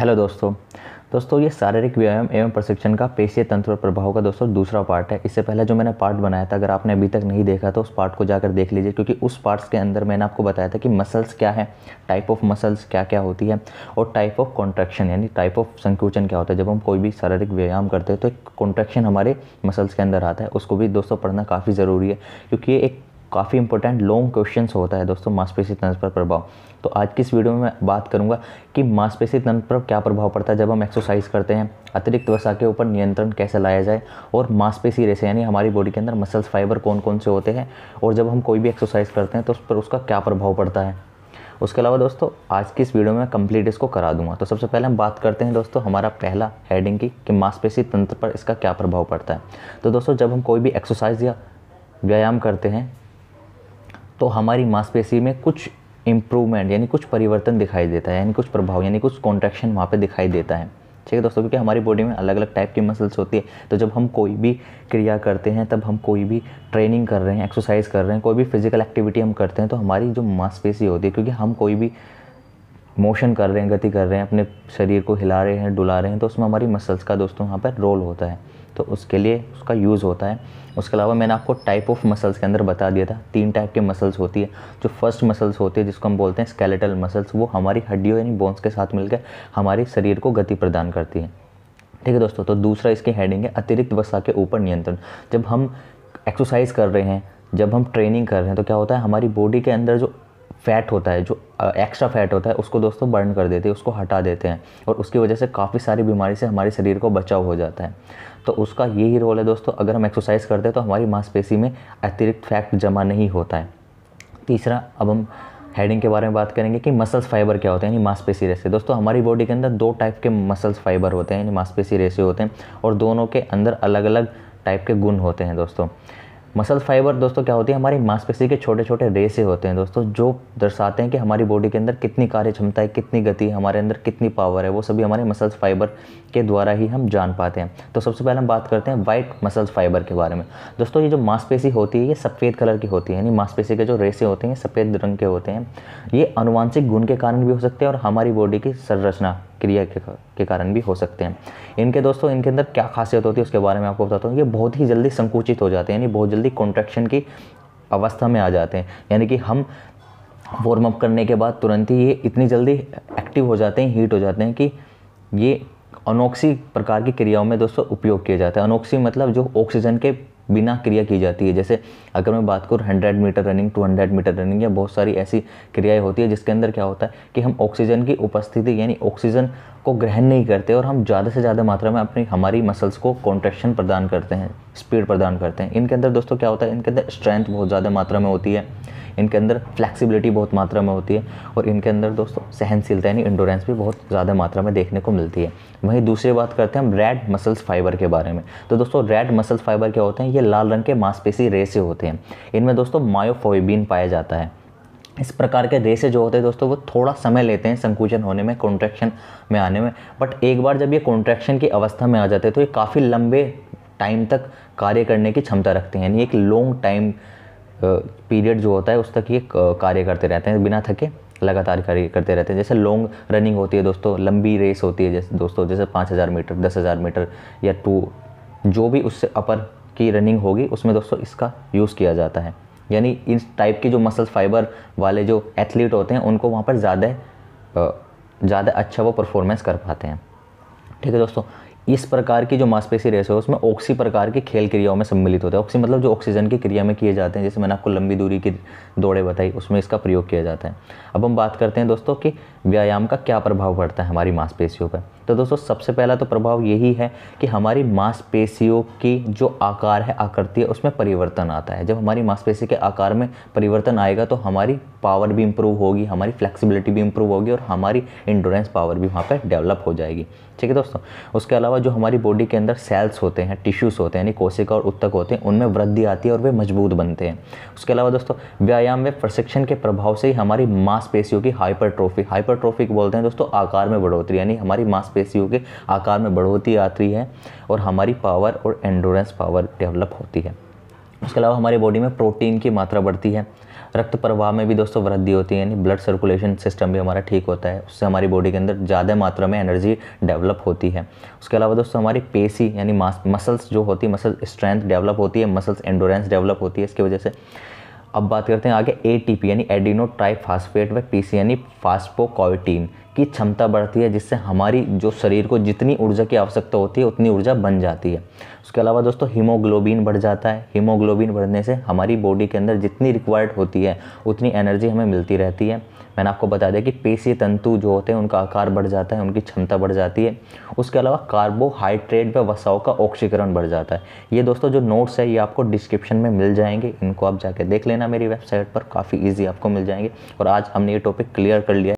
Hello दोस्तों। दोस्तों, ये शारीरिक व्यायाम एवं प्रशिक्षण का पेशीय तंत्र पर प्रभाव का दोस्तों दूसरा पार्ट है। इससे पहले जो मैंने पार्ट बनाया था, अगर आपने अभी तक नहीं देखा तो उस पार्ट को जाकर देख लीजिए, क्योंकि उस पार्ट्स के अंदर मैंने आपको बताया था कि मसल्स क्या है टाइप ऑफ़ मसल्स क्या क्या होती है और टाइप ऑफ़ कॉन्ट्रैक्शन यानी टाइप ऑफ़ संकोचन क्या होता है। जब हम कोई भी शारीरिक व्यायाम करते हैं तो एक कॉन्ट्रैक्शन हमारे मसल्स के अंदर आता है। उसको भी दोस्तों पढ़ना काफ़ी ज़रूरी है, क्योंकि ये एक काफ़ी इंपॉर्टेंट लॉन्ग क्वेश्चन होता है दोस्तों, मांसपेशी तंत्र पर प्रभाव। तो आज की इस वीडियो में मैं बात करूँगा कि मांसपेशी तंत्र पर क्या प्रभाव पड़ता है जब हम एक्सरसाइज करते हैं, अतिरिक्त वसा के ऊपर नियंत्रण कैसे लाया जाए और मांसपेशी रेसे यानी हमारी बॉडी के अंदर मसल्स फाइबर कौन कौन से होते हैं और जब हम कोई भी एक्सरसाइज करते हैं तो उस पर उसका क्या प्रभाव पड़ता है। उसके अलावा दोस्तों, आज की इस वीडियो में कंप्लीट इसको करा दूँगा। तो सबसे पहले हम बात करते हैं दोस्तों हमारा पहला हेडिंग की कि मांसपेशी तंत्र पर इसका क्या प्रभाव पड़ता है। तो दोस्तों, जब हम कोई भी एक्सरसाइज या व्यायाम करते हैं तो हमारी मांसपेशी में कुछ इम्प्रूवमेंट यानी कुछ परिवर्तन दिखाई देता है, यानी कुछ प्रभाव, यानी कुछ कॉन्ट्रैक्शन वहाँ पे दिखाई देता है। ठीक है दोस्तों, क्योंकि हमारी बॉडी में अलग अलग टाइप की मसल्स होती है तो जब हम कोई भी क्रिया करते हैं, तब हम कोई भी ट्रेनिंग कर रहे हैं एक्सरसाइज कर रहे हैं, कोई भी फ़िज़िकल एक्टिविटी हम करते हैं तो हमारी जो मांसपेशी होती है, क्योंकि हम कोई भी मोशन कर रहे हैं, गति कर रहे हैं, अपने शरीर को हिला रहे हैं, डुला रहे हैं तो उसमें हमारी मसल्स का दोस्तों वहाँ पर रोल होता है। तो उसके लिए उसका यूज़ होता है। उसके अलावा मैंने आपको टाइप ऑफ़ मसल्स के अंदर बता दिया था। तीन टाइप के मसल्स होती है। जो फ़र्स्ट मसल्स होती है, जिसको हम बोलते हैं स्केलेटल मसल्स वो हमारी हड्डियों यानी बोन्स के साथ मिलकर हमारे शरीर को गति प्रदान करती है। ठीक है दोस्तों तो दूसरा इसकी हेडिंग है, अतिरिक्त वसा के ऊपर नियंत्रण। जब हम एक्सरसाइज कर रहे हैं, जब हम ट्रेनिंग कर रहे हैं तो क्या होता है, हमारी बॉडी के अंदर जो फैट होता है, जो एक्स्ट्रा फैट होता है, उसको दोस्तों बर्न कर देते हैं, उसको हटा देते हैं। और उसकी वजह से काफ़ी सारी बीमारी से हमारे शरीर को बचाव हो जाता है। तो उसका यही रोल है दोस्तों। अगर हम एक्सरसाइज करते हैं तो हमारी मांसपेशी में अतिरिक्त फैट जमा नहीं होता है। तीसरा, अब हम हेडिंग के बारे में बात करेंगे कि मसल्स फाइबर क्या होते हैं, यानी मांसपेशी रेसे दोस्तों, हमारी बॉडी के अंदर दो टाइप के मसल्स फाइबर होते हैं, यानी मांसपेशी रेसे होते हैं, और दोनों के अंदर अलग अलग टाइप के गुण होते हैं दोस्तों। मसल फाइबर दोस्तों क्या होती है? हमारी मांसपेशी के छोटे छोटे रेसे होते हैं दोस्तों, जो दर्शाते हैं कि हमारी बॉडी के अंदर कितनी कार्य क्षमता है, कितनी गति है, हमारे अंदर कितनी पावर है, वो सभी हमारे मसल्स फाइबर के द्वारा ही हम जान पाते हैं। तो सबसे पहले हम बात करते हैं वाइट मसल्स फाइबर के बारे में। दोस्तों, ये जो मांसपेशी होती है, ये सफ़ेद कलर की होती है, यानी मांसपेशी के जो रेसे होते हैं सफ़ेद रंग के होते हैं। ये अनुवांशिक गुण के कारण भी हो सकते हैं और हमारी बॉडी की संरचना क्रिया के, के कारण भी हो सकते हैं। इनके दोस्तों इनके अंदर क्या खासियत होती है उसके बारे में आपको बताता हूँ। ये बहुत ही जल्दी संकुचित हो जाते हैं यानी बहुत जल्दी कॉन्ट्रैक्शन की अवस्था में आ जाते हैं। यानी कि हम वार्म अप करने के बाद तुरंत ही ये इतनी जल्दी एक्टिव हो जाते हैं हीट हो जाते हैं कि ये अनोक्सी प्रकार की क्रियाओं में दोस्तों उपयोग किया जाता है। अनोक्सी मतलब जो ऑक्सीजन के बिना क्रिया की जाती है। जैसे अगर मैं बात करूँ hundred metre running two hundred metre running या बहुत सारी ऐसी क्रियाएँ होती है जिसके अंदर क्या होता है कि हम ऑक्सीजन की उपस्थिति, यानी ऑक्सीजन को ग्रहण नहीं करते और हम ज़्यादा से ज़्यादा मात्रा में अपनी, हमारी मसल्स को कॉन्ट्रेक्शन प्रदान करते हैं। स्पीड प्रदान करते हैं। इनके अंदर दोस्तों क्या होता है? इनके अंदर स्ट्रेंथ बहुत ज़्यादा मात्रा में होती है। इनके अंदर फ्लैक्सिबिलिटी बहुत मात्रा में होती है। और इनके अंदर दोस्तों सहनशीलता यानी इंडोरेंस भी बहुत ज़्यादा मात्रा में देखने को मिलती है। वहीं दूसरी बात करते हैं हम रेड मसल्स फाइबर के बारे में। तो दोस्तों रेड मसल्स फाइबर क्या होते हैं? ये लाल रंग के मांसपेशी रेसे होते हैं। इनमें दोस्तों मायोफोबिन पाया जाता है। इस प्रकार के रेसे जो होते हैं दोस्तों वो थोड़ा समय लेते हैं संकुचन होने में कॉन्ट्रैक्शन में आने में। बट एक बार जब ये कॉन्ट्रैक्शन की अवस्था में आ जाते हैं तो ये काफ़ी लंबे टाइम तक कार्य करने की क्षमता रखते हैं। यानी एक लॉन्ग टाइम पीरियड जो होता है, उस तक ये कार्य करते रहते हैं। बिना थके लगातार कार्य करते रहते हैं। जैसे लॉन्ग रनिंग होती है दोस्तों, लंबी रेस होती है जैसे दोस्तों, जैसे पाँच हज़ार मीटर दस हज़ार मीटर या टू जो भी उससे अपर की रनिंग होगी, उसमें दोस्तों इसका यूज़ किया जाता है। यानी इस टाइप के जो मसल फाइबर वाले जो एथलीट होते हैं, उनको वहाँ पर ज़्यादा ज़्यादा अच्छा वो परफॉर्मेंस कर पाते हैं। ठीक है दोस्तों इस प्रकार की जो मांसपेशी रेस है, उसमें ऑक्सी प्रकार की खेल क्रियाओं में सम्मिलित होता है। ऑक्सी मतलब जो ऑक्सीजन की क्रिया में किए जाते हैं, जैसे मैंने आपको लंबी दूरी की दौड़े बताई, उसमें इसका प्रयोग किया जाता है। अब हम बात करते हैं दोस्तों कि व्यायाम का क्या प्रभाव पड़ता है हमारी मांसपेशियों पर। तो दोस्तों, सबसे पहला तो प्रभाव यही है कि हमारी मांसपेशियों की जो आकार है, आकृति है, उसमें परिवर्तन आता है। जब हमारी मांसपेशी के आकार में परिवर्तन आएगा तो हमारी पावर भी इम्प्रूव होगी, हमारी फ्लेक्सिबिलिटी भी इम्प्रूव होगी और हमारी इंडोरेंस पावर भी वहाँ पर डेवलप हो जाएगी। ठीक है दोस्तों? उसके अलावा जो हमारी बॉडी के अंदर सेल्स होते हैं टिश्यूज़ होते हैं, यानी कोशिका और उत्तक होते हैं, उनमें वृद्धि आती है और वे मज़बूत बनते हैं। उसके अलावा दोस्तों, व्यायाम में प्रशिक्षण के प्रभाव से ही हमारी मांसपेशियों की हाइपरट्रोफी हाइपरट्रोफी बोलते हैं दोस्तों, आकार में बढ़ोतरी, यानी हमारी मांसपेशियों के आकार में बढ़ोतरी आती है और हमारी पावर और एंडोरेंस पावर डेवलप होती है। उसके अलावा हमारी बॉडी में प्रोटीन की मात्रा बढ़ती है। रक्त प्रवाह में भी दोस्तों वृद्धि होती है, यानी ब्लड सर्कुलेशन सिस्टम भी हमारा ठीक होता है। उससे हमारी बॉडी के अंदर ज़्यादा मात्रा में एनर्जी डेवलप होती है। उसके अलावा दोस्तों हमारी पेशी यानी मसल्स जो होती है मसल स्ट्रेंथ डेवलप होती है मसल्स एंडोरेंस डेवलप होती है। इसकी वजह से अब बात करते हैं आगे ए यानी एडिनो ट्राइफास्फेट व पीसी यानी फास्फोकॉइटीन की क्षमता बढ़ती है, जिससे हमारी जो शरीर को जितनी ऊर्जा की आवश्यकता होती है, उतनी ऊर्जा बन जाती है। उसके अलावा दोस्तों, हीमोग्लोबिन बढ़ जाता है। हीमोग्लोबिन बढ़ने से हमारी बॉडी के अंदर जितनी रिक्वायर्ड होती है, उतनी एनर्जी हमें मिलती रहती है। मैंने आपको बता दिया कि पेशी तंतु जो होते हैं, उनका आकार बढ़ जाता है, उनकी क्षमता बढ़ जाती है। उसके अलावा कार्बोहाइड्रेट व वसाओं का ऑक्सीकरण बढ़ जाता है। ये दोस्तों जो नोट्स है, ये आपको डिस्क्रिप्शन में मिल जाएँगे। इनको आप जाके देख लेना मेरी वेबसाइट पर, काफ़ी ईजी आपको मिल जाएँगे। और आज हमने ये टॉपिक क्लियर कर लिया।